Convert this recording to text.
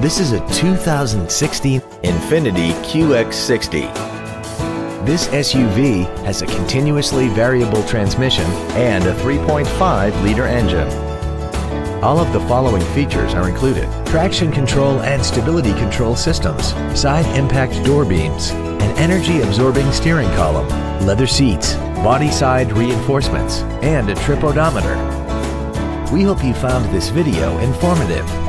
This is a 2016 Infiniti QX60. This SUV has a continuously variable transmission and a 3.5-liter engine. All of the following features are included. Traction control and stability control systems, side impact door beams, an energy absorbing steering column, leather seats, body side reinforcements, and a trip odometer. We hope you found this video informative.